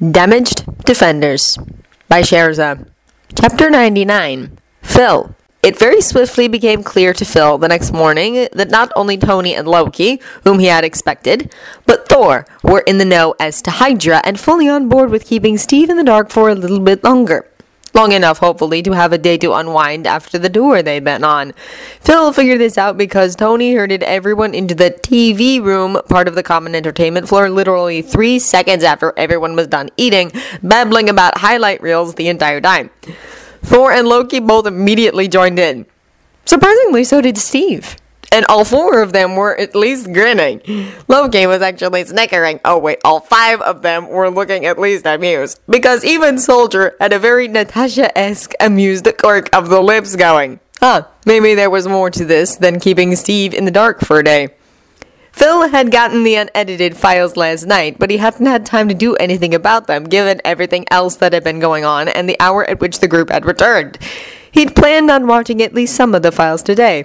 Damaged Defenders by Sherza. Chapter 99 Phil. It very swiftly became clear to Phil the next morning that not only Tony and Loki, whom he had expected, but Thor were in the know as to Hydra and fully on board with keeping Steve in the dark for a little bit longer. Long enough, hopefully, to have a day to unwind after the tour they'd been on. Phil figured this out because Tony herded everyone into the TV room, part of the common entertainment floor, literally three seconds after everyone was done eating, babbling about highlight reels the entire time. Thor and Loki both immediately joined in. Surprisingly, so did Steve and all four of them were at least grinning. Loki was actually snickering. Oh wait, all five of them were looking at least amused. Because even Soldier had a very Natasha-esque amused quirk of the lips going. Huh, maybe there was more to this than keeping Steve in the dark for a day. Phil had gotten the unedited files last night, but he hadn't had time to do anything about them, given everything else that had been going on and the hour at which the group had returned. He'd planned on watching at least some of the files today.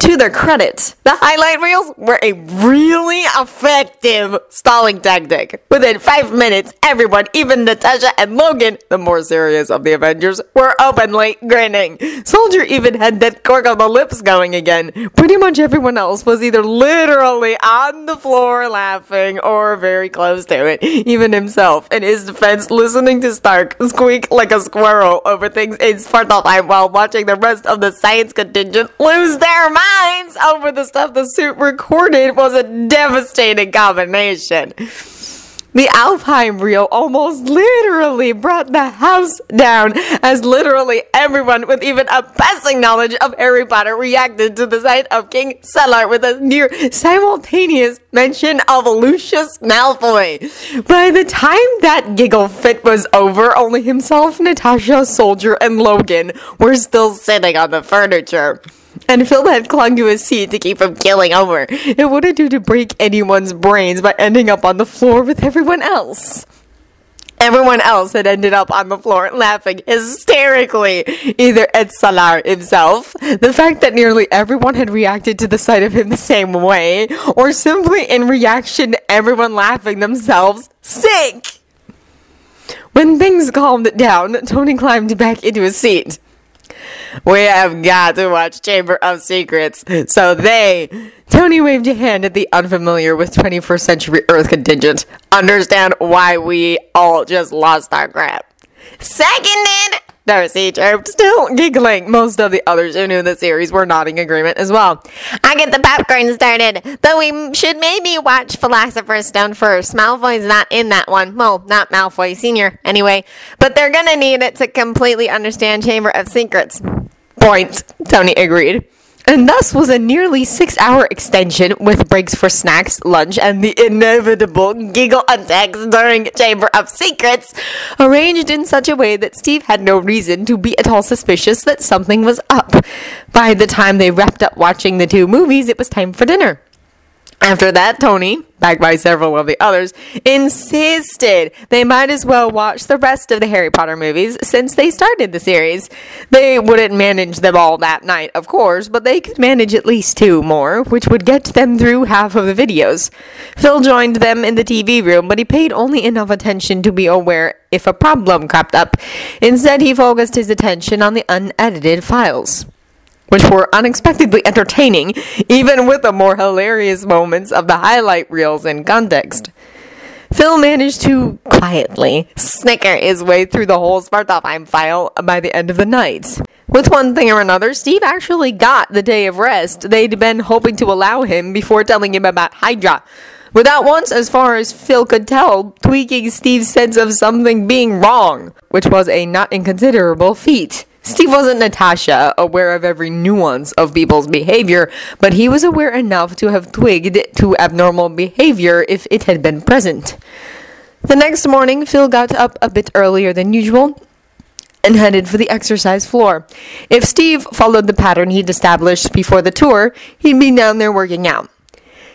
To their credit, the highlight reels were a really effective stalling tactic. Within five minutes, everyone, even Natasha and Logan, the more serious of the Avengers, were openly grinning. Soldier even had that cork on the lips going again. Pretty much everyone else was either literally on the floor laughing or very close to it. Even himself, in his defense, listening to Stark squeak like a squirrel over things in Svartalfheim while watching the rest of the science contingent lose their minds minds over the stuff the suit recorded was a devastating combination. The Alfheim reel almost literally brought the house down as literally everyone with even a passing knowledge of Harry Potter reacted to the sight of King Cellar with a near simultaneous mention of Lucius Malfoy. By the time that giggle fit was over, only himself, Natasha, Soldier, and Logan were still sitting on the furniture and Phil had clung to his seat to keep from killing over. It wouldn't do to break anyone's brains by ending up on the floor with everyone else. Everyone else had ended up on the floor laughing hysterically, either at Salar himself, the fact that nearly everyone had reacted to the sight of him the same way, or simply in reaction to everyone laughing themselves sick. When things calmed down, Tony climbed back into his seat. We have got to watch Chamber of Secrets. So they, Tony waved a hand at the unfamiliar with 21st century Earth contingent, understand why we all just lost our crap. Seconded! Darcy chirped, still giggling. Most of the others who knew the series were nodding agreement as well. I get the popcorn started, though we should maybe watch Philosopher's Stone first. Malfoy's not in that one. Well, not Malfoy Sr. anyway. But they're gonna need it to completely understand Chamber of Secrets. Point, Tony agreed and thus was a nearly six hour extension with breaks for snacks, lunch, and the inevitable giggle attacks during Chamber of Secrets, arranged in such a way that Steve had no reason to be at all suspicious that something was up. By the time they wrapped up watching the two movies, it was time for dinner. After that, Tony, backed by several of the others, insisted they might as well watch the rest of the Harry Potter movies since they started the series. They wouldn't manage them all that night, of course, but they could manage at least two more, which would get them through half of the videos. Phil joined them in the TV room, but he paid only enough attention to be aware if a problem cropped up. Instead, he focused his attention on the unedited files which were unexpectedly entertaining, even with the more hilarious moments of the highlight reels in context. Phil managed to quietly snicker his way through the whole Svartalfheim file by the end of the night. With one thing or another, Steve actually got the day of rest they'd been hoping to allow him before telling him about Hydra. Without once, as far as Phil could tell, tweaking Steve's sense of something being wrong, which was a not inconsiderable feat. Steve wasn't Natasha, aware of every nuance of people's behavior, but he was aware enough to have twigged to abnormal behavior if it had been present. The next morning, Phil got up a bit earlier than usual and headed for the exercise floor. If Steve followed the pattern he'd established before the tour, he'd be down there working out.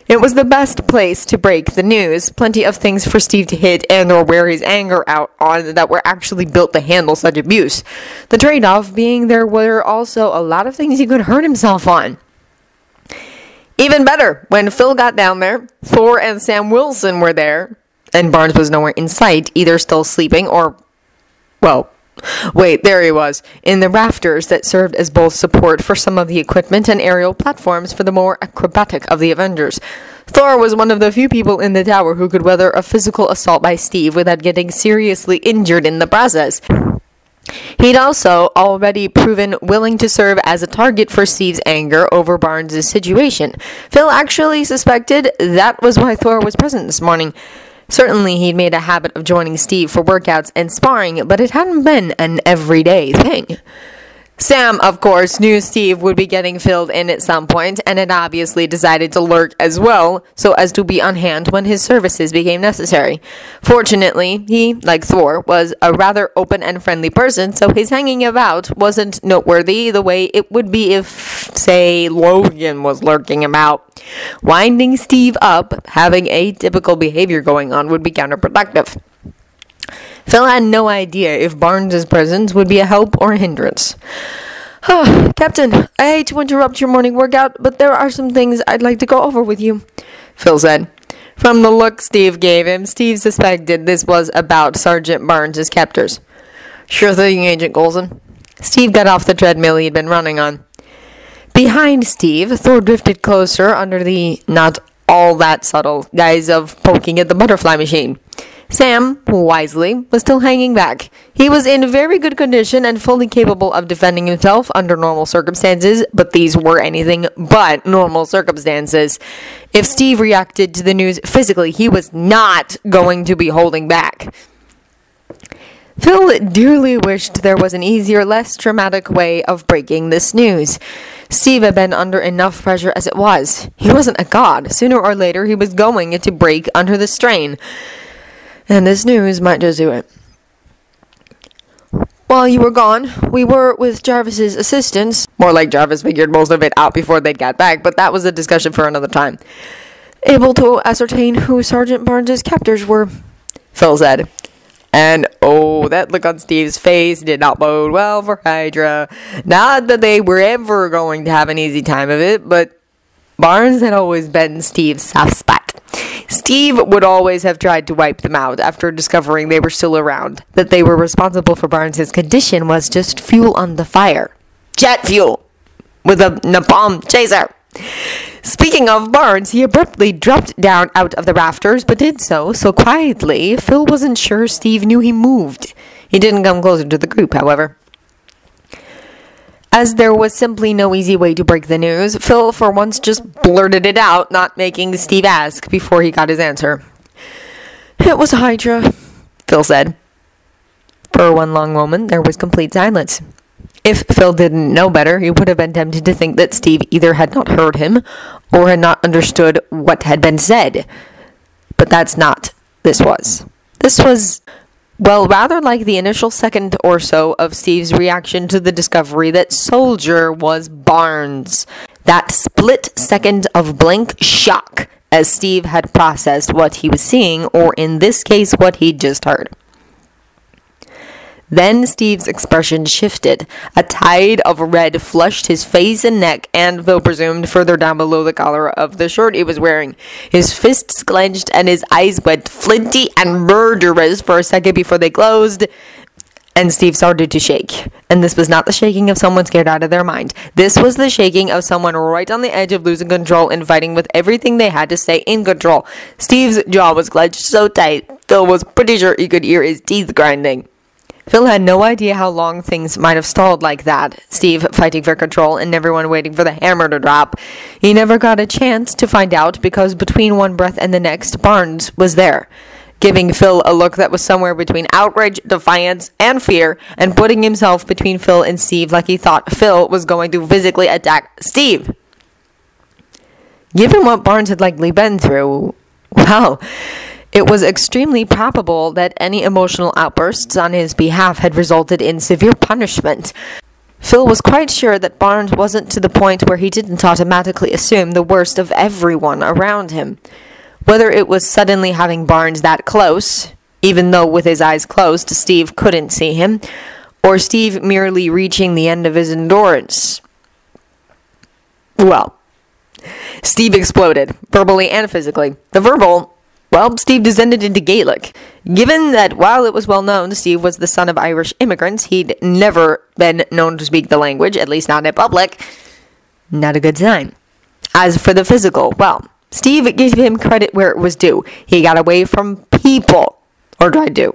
It was the best place to break the news. Plenty of things for Steve to hit and or wear his anger out on that were actually built to handle such abuse. The trade-off being there were also a lot of things he could hurt himself on. Even better, when Phil got down there, Thor and Sam Wilson were there, and Barnes was nowhere in sight, either still sleeping or, well, Wait, there he was, in the rafters that served as both support for some of the equipment and aerial platforms for the more acrobatic of the Avengers. Thor was one of the few people in the tower who could weather a physical assault by Steve without getting seriously injured in the process. He'd also already proven willing to serve as a target for Steve's anger over Barnes' situation. Phil actually suspected that was why Thor was present this morning. Certainly, he'd made a habit of joining Steve for workouts and sparring, but it hadn't been an everyday thing. Sam, of course, knew Steve would be getting filled in at some point and had obviously decided to lurk as well so as to be on hand when his services became necessary. Fortunately, he, like Thor, was a rather open and friendly person, so his hanging about wasn't noteworthy the way it would be if, say, Logan was lurking about. Winding Steve up, having atypical behavior going on, would be counterproductive. Phil had no idea if Barnes's presence would be a help or a hindrance. Captain, I hate to interrupt your morning workout, but there are some things I'd like to go over with you, Phil said. From the look Steve gave him, Steve suspected this was about Sergeant Barnes's captors. Sure thing, Agent Coulson. Steve got off the treadmill he'd been running on. Behind Steve, Thor drifted closer under the not all that subtle guise of poking at the butterfly machine. Sam, wisely, was still hanging back. He was in very good condition and fully capable of defending himself under normal circumstances, but these were anything but normal circumstances. If Steve reacted to the news physically, he was not going to be holding back. Phil dearly wished there was an easier, less traumatic way of breaking this news. Steve had been under enough pressure as it was. He wasn't a god. Sooner or later, he was going to break under the strain and this news might just do it. While you were gone, we were with Jarvis's assistants. More like Jarvis figured most of it out before they'd got back, but that was a discussion for another time. Able to ascertain who Sergeant Barnes's captors were, Phil said. And oh, that look on Steve's face did not bode well for Hydra. Not that they were ever going to have an easy time of it, but Barnes had always been Steve's soft spot. Steve would always have tried to wipe them out after discovering they were still around. That they were responsible for Barnes's condition was just fuel on the fire. Jet fuel! With a napalm chaser! Speaking of Barnes, he abruptly dropped down out of the rafters, but did so so quietly, Phil wasn't sure Steve knew he moved. He didn't come closer to the group, however. As there was simply no easy way to break the news, Phil for once just blurted it out, not making Steve ask before he got his answer. It was Hydra, Phil said. For one long moment, there was complete silence. If Phil didn't know better, he would have been tempted to think that Steve either had not heard him or had not understood what had been said. But that's not this was. This was well, rather like the initial second or so of Steve's reaction to the discovery that Soldier was Barnes. That split second of blank shock as Steve had processed what he was seeing, or in this case, what he'd just heard. Then Steve's expression shifted. A tide of red flushed his face and neck, and, though presumed, further down below the collar of the shirt he was wearing. His fists clenched and his eyes went flinty and murderous for a second before they closed. And Steve started to shake. And this was not the shaking of someone scared out of their mind. This was the shaking of someone right on the edge of losing control and fighting with everything they had to stay in control. Steve's jaw was clenched so tight, Phil was pretty sure he could hear his teeth grinding. Phil had no idea how long things might have stalled like that. Steve fighting for control and everyone waiting for the hammer to drop. He never got a chance to find out because between one breath and the next, Barnes was there, giving Phil a look that was somewhere between outrage, defiance, and fear, and putting himself between Phil and Steve like he thought Phil was going to physically attack Steve. Given what Barnes had likely been through, well, it was extremely probable that any emotional outbursts on his behalf had resulted in severe punishment. Phil was quite sure that Barnes wasn't to the point where he didn't automatically assume the worst of everyone around him. Whether it was suddenly having Barnes that close, even though with his eyes closed, Steve couldn't see him, or Steve merely reaching the end of his endurance. Well, Steve exploded, verbally and physically. The verbal Well, Steve descended into Gaelic. Given that while it was well known Steve was the son of Irish immigrants, he'd never been known to speak the language, at least not in public. Not a good sign. As for the physical, well, Steve gave him credit where it was due. He got away from people, or tried to.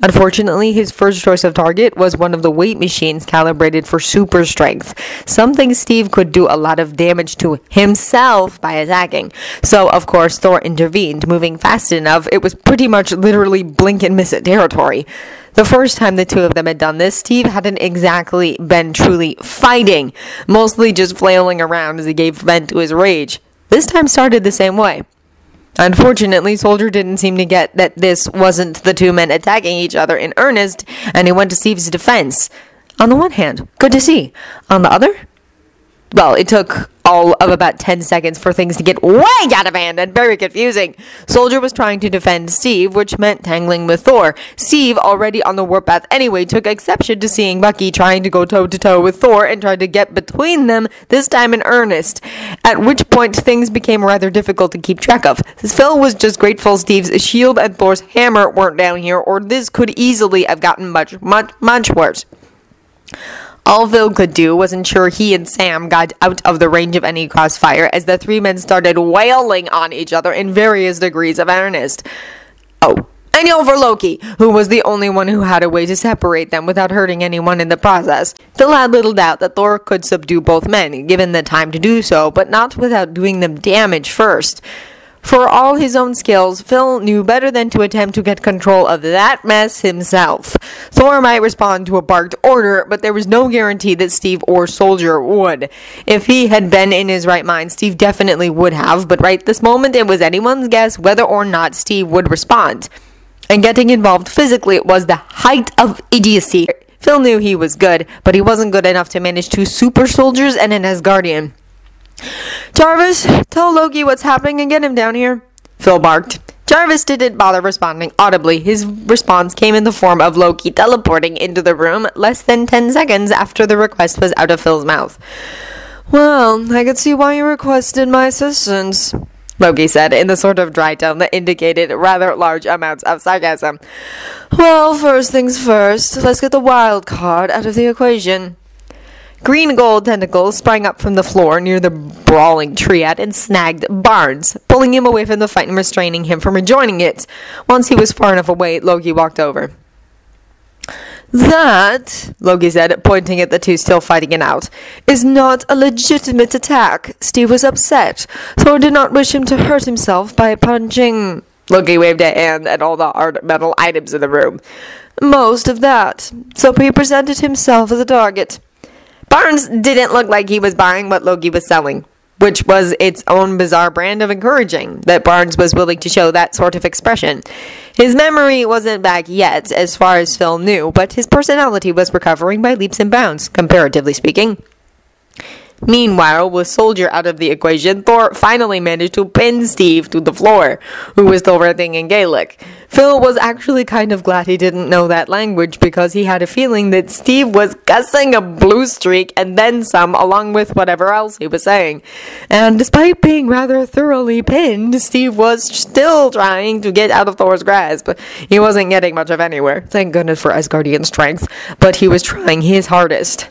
Unfortunately, his first choice of target was one of the weight machines calibrated for super strength, something Steve could do a lot of damage to himself by attacking. So, of course, Thor intervened, moving fast enough, it was pretty much literally blink and miss it territory. The first time the two of them had done this, Steve hadn't exactly been truly fighting, mostly just flailing around as he gave vent to his rage. This time started the same way. Unfortunately, Soldier didn't seem to get that this wasn't the two men attacking each other in earnest, and he went to Steve's defense. On the one hand, good to see. On the other, well, it took all of about 10 seconds for things to get way out of hand and very confusing. Soldier was trying to defend Steve, which meant tangling with Thor. Steve, already on the warpath anyway, took exception to seeing Bucky trying to go toe to toe with Thor and tried to get between them, this time in earnest. At which point things became rather difficult to keep track of. Phil was just grateful Steve's shield and Thor's hammer weren't down here, or this could easily have gotten much, much, much worse. All Phil could do was ensure he and Sam got out of the range of any crossfire as the three men started wailing on each other in various degrees of earnest. Oh, and over Loki, who was the only one who had a way to separate them without hurting anyone in the process. Phil had little doubt that Thor could subdue both men, given the time to do so, but not without doing them damage first. For all his own skills, Phil knew better than to attempt to get control of that mess himself. Thor might respond to a barked order, but there was no guarantee that Steve or Soldier would. If he had been in his right mind, Steve definitely would have, but right this moment it was anyone's guess whether or not Steve would respond. And getting involved physically was the height of idiocy. Phil knew he was good, but he wasn't good enough to manage two super soldiers and an Asgardian. Jarvis, tell Loki what's happening and get him down here. Phil barked. Jarvis didn't bother responding audibly. His response came in the form of Loki teleporting into the room less than 10 seconds after the request was out of Phil's mouth. Well, I could see why you requested my assistance, Loki said in the sort of dry tone that indicated rather large amounts of sarcasm. Well, first things first, let's get the wild card out of the equation. Green gold tentacles sprang up from the floor near the brawling triad and snagged Barnes, pulling him away from the fight and restraining him from rejoining it. Once he was far enough away, Loki walked over. That, Loki said, pointing at the two still fighting it out, is not a legitimate attack. Steve was upset. Thor did not wish him to hurt himself by punching. Loki waved a hand at all the hard metal items in the room. Most of that. So he presented himself as a target. Barnes didn't look like he was buying what Loki was selling, which was its own bizarre brand of encouraging that Barnes was willing to show that sort of expression. His memory wasn't back yet, as far as Phil knew, but his personality was recovering by leaps and bounds, comparatively speaking. Meanwhile, with Soldier out of the equation, Thor finally managed to pin Steve to the floor, who was still ranting in Gaelic. Phil was actually kind of glad he didn't know that language because he had a feeling that Steve was cussing a blue streak and then some, along with whatever else he was saying. And despite being rather thoroughly pinned, Steve was still trying to get out of Thor's grasp. He wasn't getting much of anywhere, thank goodness for Asgardian strength, but he was trying his hardest.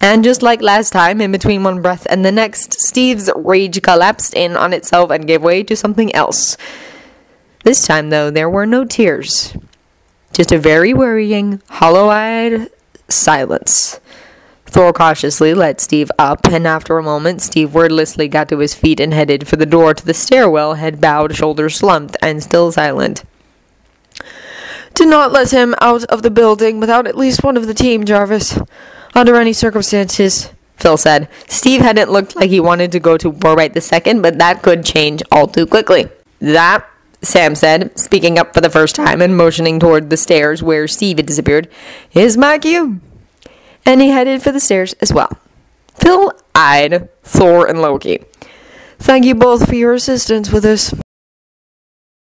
And just like last time, in between one breath and the next, Steve's rage collapsed in on itself and gave way to something else. This time, though, there were no tears. Just a very worrying, hollow eyed silence. Thor cautiously let Steve up, and after a moment, Steve wordlessly got to his feet and headed for the door to the stairwell, head bowed, shoulders slumped, and still silent. Do not let him out of the building without at least one of the team, Jarvis under any circumstances, Phil said. Steve hadn't looked like he wanted to go to war right the second, but that could change all too quickly. That, Sam said, speaking up for the first time and motioning toward the stairs where Steve had disappeared, is my cue. And he headed for the stairs as well. Phil eyed Thor and Loki. Thank you both for your assistance with this.